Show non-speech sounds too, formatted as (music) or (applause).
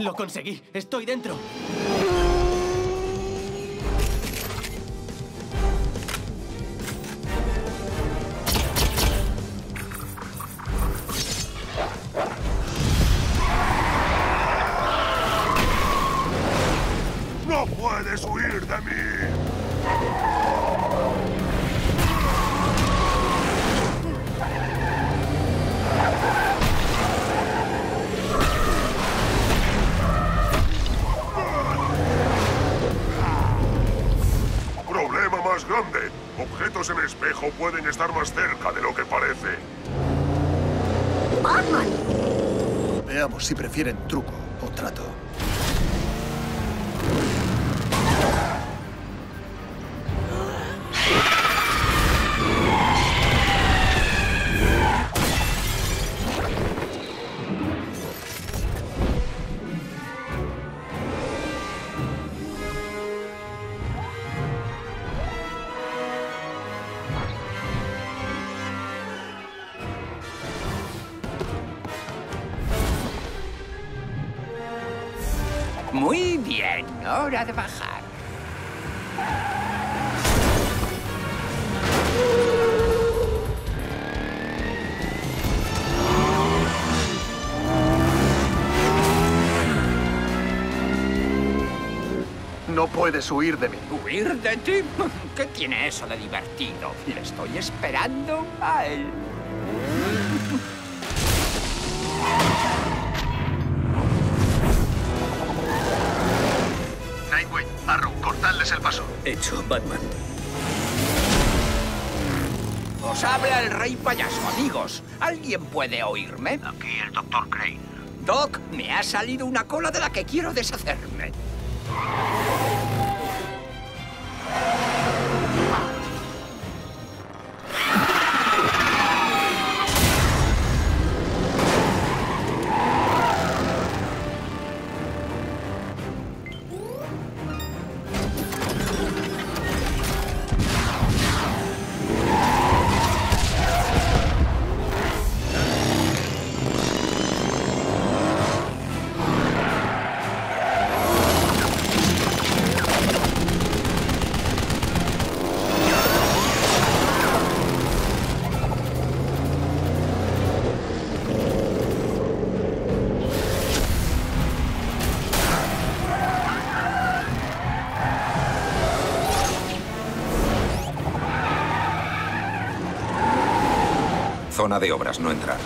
Lo conseguí. Estoy dentro. ¡No puedes huir de mí! Más grande. Objetos en espejo pueden estar más cerca de lo que parece. ¡Batman! Veamos si prefieren truco o trato. Muy bien, hora de bajar. No puedes huir de mí. ¿Huir de ti? (laughs) ¿Qué tiene eso de divertido? Le estoy esperando a él. Cortadles el paso. Hecho, Batman. Os habla el rey payaso, amigos. ¿Alguien puede oírme? Aquí el doctor Crane. Doc, me ha salido una cola de la que quiero deshacerme. Zona de obras, no entrar.